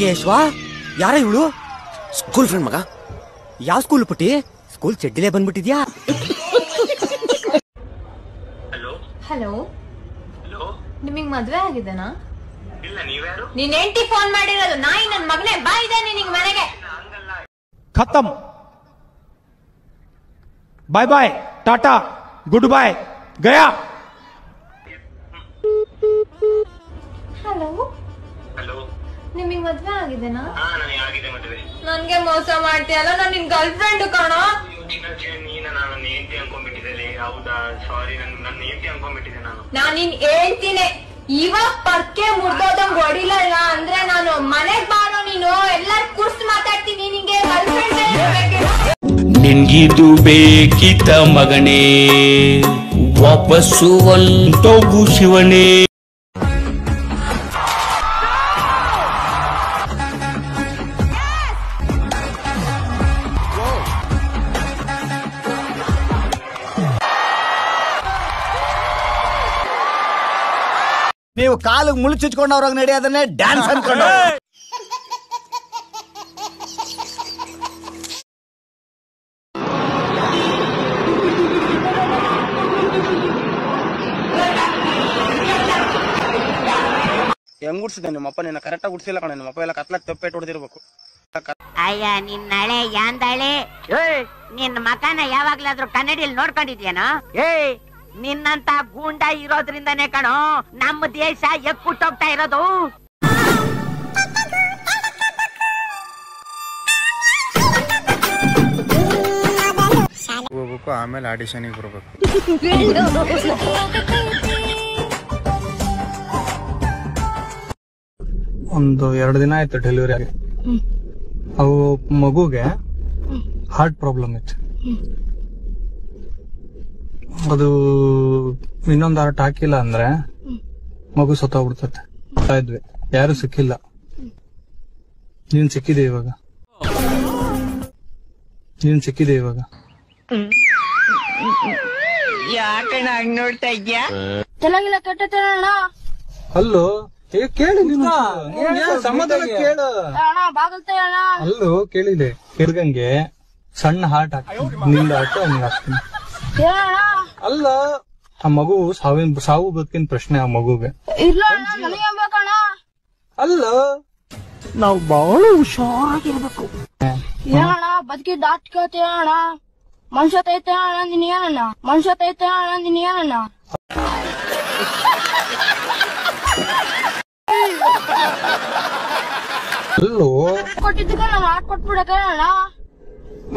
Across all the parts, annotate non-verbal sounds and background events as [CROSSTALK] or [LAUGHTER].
ಕೇಶವಾ ಯಾರ ಇವಳು? School friend ಮಗ. ಯಾವ ಸ್ಕೂಲ್ ಪುಟ್ಟಿ? ಸ್ಕೂಲ್ ಚಡ್ಡಿಲೇ ಬಂದ್ಬಿಟ್ಟಿದ್ಯಾ? ಹಲೋ ನಿಮಗ್ ಮದ್ವೆ ಆಗಿದೆನಾ ನೀನ್ ಎಂಟಿ ಫೋನ್ ಮಾಡಿರೋದು ನಾಯಿ ನನ್ನ ಮಗನೇ ಬಾ ಇದೆ ನಿನಗೆ ಮನೆಗೆ. ಖತಮ್ bye bye tata good bye Gaya ನಿಮಗ್ ಮದ್ವೆ ಆಗಿದೆನಾ? ನನ್ಗೆ ಮೋಸ ಮಾಡ್ತೀಯಲ್ಲ ನಾನ್ ನಿನ್ ಗರ್ಲ್ ಫ್ರೆಂಡ್ ಕಣೋ ನಾನ್ ನಿನ್ ಹೇಳ್ತೀನಿ ಇವಾಗ ಪರ್ಕೆ ಮುರ್ದೋದಂಗ್ ಹೊಡಿಲಲ್ಲ ಅಂದ್ರೆ ನಾನು ಮನೆಗ್ ಬಾರೋ ನೀನು ಎಲ್ಲಾರ್ ಕುರ್ಸ್ ಮಾತಾಡ್ತೀನಿ ನಿಂಗೆ ಗರ್ಲ್ ಫ್ರೆಂಡ್ ನಿನ್ಗಿದು ಬೇಕಿತ ಮಗನೇ ವಾಪಸ್ಸು ಒಂಟೋಗು ಶಿವನೇ. ನೀವು ಕಾಲಿಗೆ ಮುಳ್ಳು ಚುಚ್ಕೊಂಡವ್ರಾಗ ನಡೆಯೋದನ್ನೇ ಡ್ಯಾನ್ಸ್ [LAUGHS] ಅನ್ಕೊಂಡು ಹೆಂಗ್ ಗುಡ್ಸಿದೆ ನಿಮ್ಮಪ್ಪ ನಿನ್ನ ಕರೆಕ್ಟಾಗಿ ಗುಡ್ಸಿಲ್ಲ ಕಣ. ನಿಮ್ಮಪ್ಪ ಎಲ್ಲ ಕತ್ಲಾಕ್ ತಪ್ಪೇಟ್ ಹೊಡೆದಿರ್ಬೇಕು. ಅಯ್ಯ ನಿನ್ನ ಹಳೆ ಯಾಂದಳೆ. ನಿನ್ನ ಮಕನ ಯಾವಾಗ್ಲಾದ್ರೂ ಕನ್ನಡಿಯಲ್ಲಿ ನೋಡ್ಕೊಂಡಿದ್ಯೇನೋ? ಏಯ್! ನಿನ್ನಂತ ಗೂಂಡ ಇರೋದ್ರಿಂದನೇ ಕಣೋ ನಮ್ಮ ದೇಶ ಎಕ್ಕುಟ್ಟೋಗ್ತಾ ಇರೋದು. ಹೋಗ್ಬೇಕು ಆಮೇಲೆ ಆಡಿಷನಿಗೆ ಬರ್ಬೇಕು. ಒಂದು ಎರಡು ದಿನ ಆಯ್ತು ಡೆಲಿವರಿ ಆಗಿ. ಅವು ಮಗುಗೆ ಹಾರ್ಟ್ ಪ್ರಾಬ್ಲಮ್ ಇತ್ತು. ಅದು ಇನ್ನೊಂದ್ ಹಾರ್ಟ್ ಹಾಕಿಲ್ಲ ಅಂದ್ರೆ ಮಗು ಸತ್ತೋಗ್ಬಿಡ್ತತೆ. ಇದ್ವಿ. ಯಾರು ಸಿಕ್ಕಿಲ್ಲ. ನೀನ್ ಸಿಕ್ಕಿದೆ ಇವಾಗ. ನೀನ್ ಸಿಕ್ಕಿದೆ ಇವಾಗ. ಚೆನ್ನಾಗಿಲ್ಲ ಅಲ್ಲೋ? ಏ ಕೇಳಿ ನಿನ್ನ ಸಮಾಧಾನ ಕೇಳು. ಅಣ್ಣ ಬಾಗಲ್ತ ಅಣ್ಣ. ಅಲ್ಲೂ ಕೇಳಿದೆ. ತಿರ್ಗಂಗೆ ಸಣ್ಣ ಹಾರ್ಟ್ ಹಾಕ್ತೀನಿ. ನಿಂದ ಹಾಕ್ತೀನಿ. ಅಣ್ಣ ಅಲ್ಲ. ಆ ಮಗು ಸಾವಿನ ಸಾವು ಬದುಕಿನ ಪ್ರಶ್ನೆ ಆ ಮಗುಗೆ. ಇಲ್ಲ ಅಣ್ಣ ನನಗೆ ಬೇಕಣ್ಣ ಅಲ್ಲ. ನಾವು ಬಹಳ ಹುಷಾರಾಗಿರ್ಬೇಕು. ಏನಣ್ಣ ಬದುಕಿ ದಾಟ್ ಕೇಳ್ತೀಯ ಅಣ್ಣ? ಮನುಷ್ಯ ತೈತೆ ಅಣ್ಣ ನೀನ್ ಏನಣ್ಣ? ಮನುಷ್ಯ ತೈತೆ ಅಣ್ಣ ನೀನ್ ಏನಣ್ಣ? ಅಲ್ಲೋ. ಕೊಟ್ಟಿದ್ದಕ್ಕೆ ನಾನು ಹಾಟ್ ಕೊಟ್ಬಿಡಕ ಅಣ್ಣ?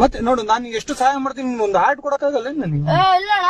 ಮತ್ತೆ ನೋಡು ನಾನು ಎಷ್ಟು ಸಹಾಯ ಮಾಡ್ತೀನಿ ನಿಮ್ಗೆ ಒಂದು ಹಾರ್ಟ್ ಕೊಡಕ್ಕಾಗಲ್ಲ ನನಗೆ ಏ ಇಲ್ಲ ಅಣ್ಣ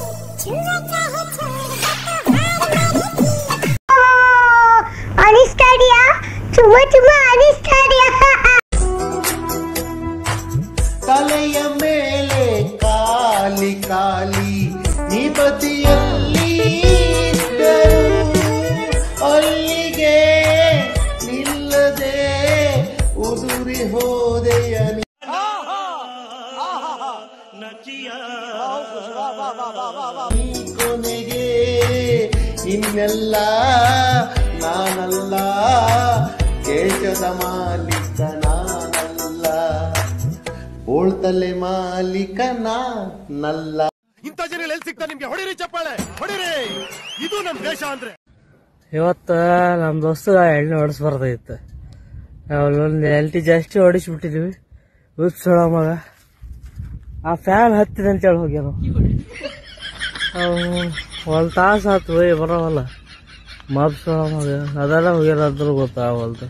ಅನಿಸ್ತಾಡಿಯಾ? ತುಂಬಾ ಚುಮ್ಮ ಅನಿಸ್ತಾಡಿಯಾ? ತಲೆಯ ಮೇಲೆ ಕಾಲಿ ಕಾಲಿ ಈ ಬದಿಯಲ್ಲಿ ಅಲ್ಲಿಗೆ ನಿಲ್ಲದೆ ಉದುರಿ ಹೋದೆಯ ಕೊನೆಗೆ ಇನ್ನೆಲ್ಲ ನಾನಲ್ಲ ಕೇಶದ ಮಾಲೀಕ ನಾನಲ್ಲ ಓಳ್ತಲೆ ಮಾಲೀಕ ನಾನಲ್ಲ. ಇಂಥ ಜನ ಎಲ್ಲಿ ಸಿಗ್ತಾ ನಿಮ್ಗೆ? ಹೊಡಿರಿ ಚಪ್ಪಾಳೆ ಹೊಡಿರಿ! ಇದು ನಮ್ ದೇಶ ಅಂದ್ರೆ. ಇವತ್ತ ನಮ್ಮ ದೋಸ್ತ ಎಣ್ಣೆ ಹೊಡಿಸ್ಬಾರ್ದಾಗಿತ್ತು ಇತ್ತು ಎಲ್ ಟಿ ಜಾಸ್ತಿ ಹೊಡಿಸ್ಬಿಟ್ಟಿದ್ವಿ. ಉಪ್ಸೋಳ ಮಗ. ಆ ಫ್ಯಾನ್ ಹತ್ತಿದೆ ಅಂತೇಳಿ ಹೋಗ್ಯಾನ ಒಂದು ತಾಸು ಆತು ಹೋಯ್ ಬರೋವಲ್ಲ. ಹೋಗ್ಯಾರ ಅಂದ್ರೂ ಗೊತ್ತಾಗವಲ್ದು.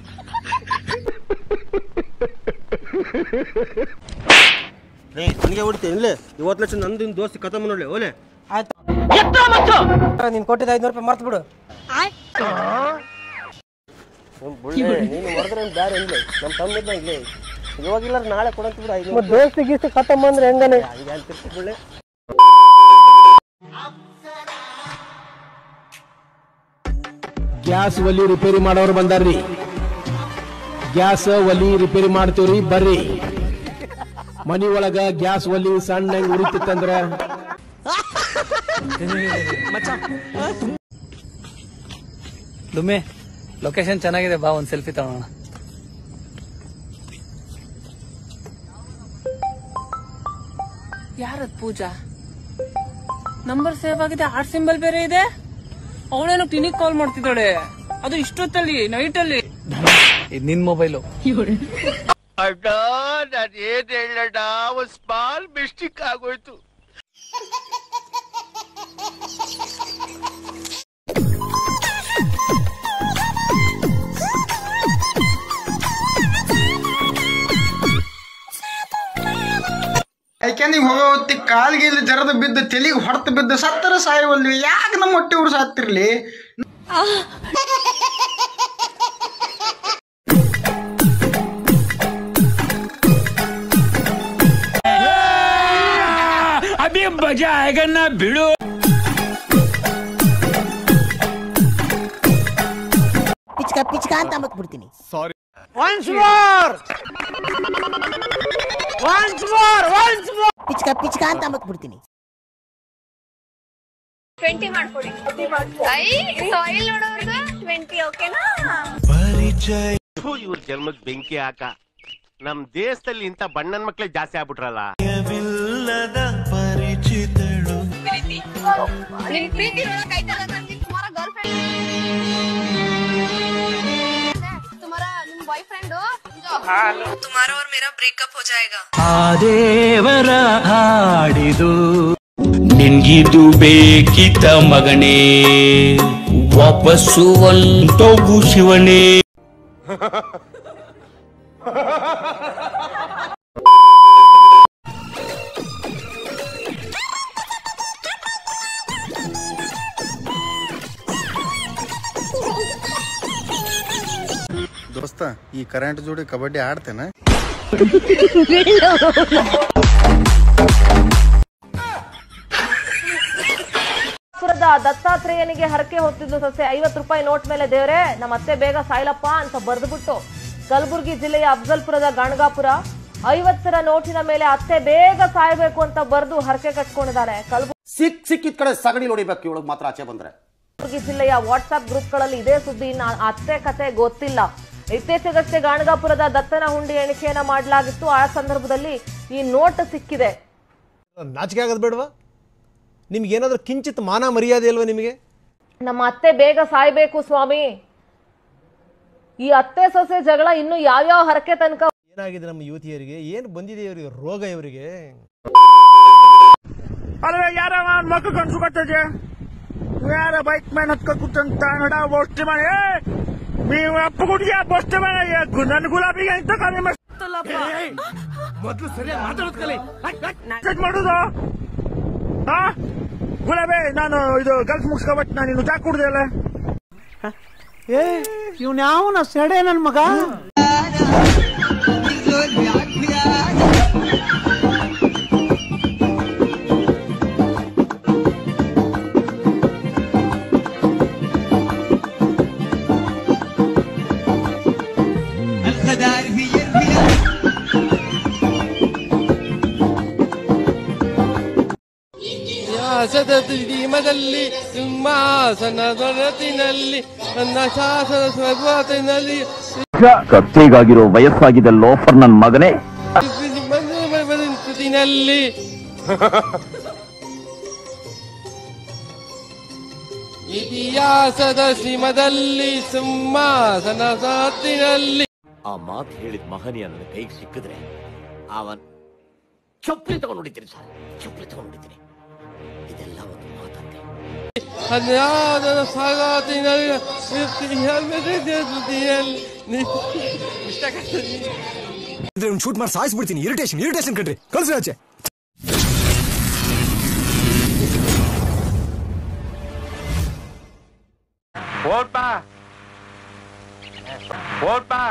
ನನಗೆ ಹೊಡಿತೀನಿ ಇಲ್ಲೇ? ಇವತ್ತು ಲಕ್ಷ ನಂದು ದೋಸ್ತಿ ಕಥಮ ನೋಡ್ಲಿ ಓಲೆ ನೀನು ಕೊಟ್ಟಿದ್ದ ಐದ್ನೂರು ರೂಪಾಯಿ ಮರ್ತು ಬಿಡು ನೀನು ಹೊಡೆದ್ರೆ ಬ್ಯಾರೆ ಇಲ್ಲೇ? ನಮ್ಮ ತಮ್ಮಿದ್ದ ಇಲ್ಲೇ. ಇವಾಗಿಲ್ಲ ನಾಳೆ ಕೊಡಂತ ಬಿಡು ಐದು ದೋಸ್ತಿ ಗೀಸ್ತಿ ಖತಮ್ ಅಂದ್ರೆ ಹೆಂಗನೆ? ಹಂಗೆ ಅಂತಿರ್ತಿ ಬಿಡ್ಲೆ ಗ್ಯಾಸ್ ಒಲಿ ರಿಪೇರಿ ಮಾಡೋರು ಬಂದಾರ್ರಿ. ಗ್ಯಾಸ್ ಒಲಿ ರಿಪೇರಿ ಮಾಡ್ತೀವ್ರಿ ಬರ್ರಿ. ಮನಿ ಒಳಗ ಗ್ಯಾಸ್ ಒಲಿ ಸಣ್ಣ ಹೆಂಗ್ ಉರಿತಿತ್ತಂದ್ರ? ದುಮ್ಮೆ ಲೊಕೇಶನ್ ಚೆನ್ನಾಗಿದೆ ಬಾ ಒಂದ್ ಸೆಲ್ಫಿ ತಗೋಣ. ಯಾರದ್ ಪೂಜಾ? ನಂಬರ್ ಸೇವ್ ಆಗಿದೆ ಆರ್ ಸಿಂಬಲ್ ಬೇರೆ ಇದೆ? ಅವಳೇನೋ ಕ್ಲಿನಿಕ್ ಕಾಲ್ ಮಾಡ್ತಿದ್ದಾಳೆ. ಅದು ಇಷ್ಟೊತ್ತಲ್ಲಿ ನೈಟ್ ಅಲ್ಲಿ. ಇದು ನಿನ್ ಮೊಬೈಲು ಅಡ್ಡ ನಾನು ಏನ್ ಒಂದ್ ಸ್ಮಾಲ್ ಮಿಸ್ಟೇಕ್ ಆಗೋಯ್ತು. ಯಾಕೆ ನೀವು ಹೋಗೋ ಹೊತ್ತಿ ಕಾಲ್ಗೆ ಇಲ್ಲಿ ಜರದ ಬಿದ್ದು ತೆಲಿಗೆ ಹೊಡೆತ ಬಿದ್ದು ಸತ್ತರ ಸಾಯವಲ್ವಿ ಯಾಕೆ ನಮ್ಮ ಹೊಟ್ಟೆ ಉರ್ ಸಾತ್ತಿರ್ಲಿ ಅಭಿ ಮಜಾ ಆಗ ಬಿಡು ಪಿಚ್ಕ ಪಿಚ್ಕ ಅಂತ ಬಿಡ್ತೀನಿ. Sorry once more once more once more ಪಿಚ್ಕ ಅಂತ ಅಮ್ಮಕ್ ಬಿಡ್ತೀನಿ ಇವ್ರ ಜನ್ಮಕ್ ಬೆಂಕಿ ಹಾಕ. ನಮ್ ದೇಶದಲ್ಲಿ ಇಂತ ಬಣ್ಣನ್ ಮಕ್ಳೇ ಜಾಸ್ತಿ ಆಗ್ಬಿಟ್ರಲ್ಲ. ಪರಿಚಿತಳು. ಪ್ರೀತಿ. ಗರ್ಲ್ ನಿಮ್ ಬಾಯ್ ಫ್ರೆಂಡ್ तुम्हारा और मेरा ब्रेकअप हो जाएगा ಆ ದೇವರ ಹಾಡಿದು ನಿನ್ಗಿದು ಬೇಕಿತ ಮಗನೇ ವಾಪಸ್ಸು ಒಂಟೋಗು ಶಿವನೇ [LAUGHS] ಕರೆಂಟ್ ಜೋಡಿ ಕಬಡ್ಡಿ ಆಡ್ತೇನೆ. ಪುರದ ದತ್ತಾತ್ರೇಯನಿಗೆ ಹರಕೆ ಹೊತ್ತಿದ್ದು ಸಸ್ಯ ಐವತ್ತು ರೂಪಾಯಿ ನೋಟ್ ಮೇಲೆ ದೇವ್ರೆ ನಮ್ಮ ಅತ್ತೆ ಬೇಗ ಸಾಯ್ಲಪ್ಪ ಅಂತ ಬರೆದ್ಬಿಟ್ಟು ಕಲಬುರಗಿ ಜಿಲ್ಲೆಯ ಅಫ್ಜಲ್ಪುರದ ಗಣಗಾಪುರ ಐವತ್ತರ ನೋಟಿನ ಮೇಲೆ ಅತ್ತೆ ಬೇಗ ಸಾಯ್ಬೇಕು ಅಂತ ಬರೆದು ಹರಕೆ ಕಟ್ಕೊಂಡಿದ್ದಾರೆ ಕಲಬುರಗಿ ಸಿಕ್ ಸಿಕ್ಕಿದ ಕಡೆ ಸಗಣಿ ನೋಡಿಬೇಕು ಇವಳಿಗೆ ಮಾತ್ರ ಆಚೆ ಬಂದ್ರೆ. ಜಿಲ್ಲೆಯ ವಾಟ್ಸ್ಆಪ್ ಗ್ರೂಪ್ಗಳಲ್ಲಿ ಇದೇ ಸುದ್ದಿ ಇನ್ನು ಅತ್ತೆ ಕತೆ ಗೊತ್ತಿಲ್ಲ. ಇತ್ತೀಚೆಗಷ್ಟೇ ಗಾಣಗಾಪುರದ ದತ್ತನ ಹುಂಡಿ ಎಣಿಕೆಯನ್ನ ಮಾಡಲಾಗಿತ್ತು. ಆ ಸಂದರ್ಭದಲ್ಲಿ ಈ ನೋಟ್ ಸಿಕ್ಕಿದೆ. ನಾಚಿಕೆ ಆಗದ್ ಬೇಡವಾ? ನಿಮ್ಗೆ ಏನಾದ್ರೂ ಕಿಂಚಿತ್ ಮಾನ ಮರ್ಯಾದೆ ಅಲ್ವಾ ನಿಮಗೆ? ನಮ್ಮ ಅತ್ತೆ ಬೇಗ ಸಾಯ್ಬೇಕು ಸ್ವಾಮಿ. ಈ ಅತ್ತೆ ಸೊಸೆ ಜಗಳ ಇನ್ನು ಯಾವ್ಯಾವ ಹರಕೆ ತನಕ ಏನಾಗಿದೆ ನಮ್ಮ ಯುವತಿಯರಿಗೆ? ಏನು ಬಂದಿದೆ ಇವರಿಗೆ? ರೋಗ ಇವರಿಗೆ? ಅಲ್ವೇ ಯಾರ ಮಕ್ಕ ಕನ್ಸು ಕಟ್ಟಿದೆ ಯಾರ ಬೈಕ್ ಮ್ಯಾನ್ ಹತ್ಕೊಂಡ್ ಕೂತಂತ ನಡ ಮನೆ. ನೀವು ಅಪ್ಪ ಕುಡಿಯ ಬೋಸ್ಟ್ ಮನೆ ನನ್ನ ಗುಲಾಬಿಗೆ ಇಂತ ಕಮ್ಮಿ ಮೊದ್ಲು ಸರಿಯಾಗಿ ಮಾತಾಡೋದ್ ಕಲಿ. ಮಾಡುದು. ಹಾ? ಗುಲಾಬಿ ನಾನು ಇದು ಗಲ್ಫ್ ಮುಗಿಸ್ಕೊಬಟ್ ನಾನು ಇನ್ನು ಚಾಕ್ ಕುಡ್ದೆ ಅಲ್ಲ. ಏ ಇವ್ನ ಯಾವನ ಸೆಡೆ ನನ್ ಮಗ? ದೀಮದಲ್ಲಿ ಸಿಂಹಾಸನ ದೊರತಿನಲ್ಲಿ ನನ್ನ ಶಾಸನ ಸ್ವಗತಿನಲ್ಲಿ ಕತ್ತೆಗಾಗಿರೋ ವಯಸ್ಸಾಗಿದೆ ಲೋಫರ್ ನನ್ ಮಗನೇ. ನಲ್ಲಿ ಇತಿಹಾಸದ ಸಿಮದಲ್ಲಿ ಸಿಂಹಾಸನ ಸಾತಿನಲ್ಲಿ ಆ ಮಾತು ಹೇಳಿದ ಮಹನೀಯ ನನ್ನ ಕೈಗೆ ಸಿಕ್ಕಿದ್ರೆ ಅವನ್ ಚಪ್ಪಲಿ ತಗೊಂಡು ಹೊಡಿತೀನಿ ಸರ್ ಚಪ್ಪಲಿ ತಗೊಂಡು ಹೊಡಿತೀನಿ. ಇದೆಲ್ಲ ಒಂದು ಮಾತಂತೆ ಅನ್ಯಾದನ ಸಾಗಾತಿನಲ್ಲಿ ಶೂಟ್ ಮಾಡಿ ಸಾಯಿಸ್ಬಿಡ್ತೀನಿ ಇರಿಟೇಷನ್ ಇರಿಟೇಷನ್ ಕಣ್ರಿ. ಕಳ್ಸಿ ಆಚೆ. ಓಡ್ಪಾ ಓಟ್ ಬಾ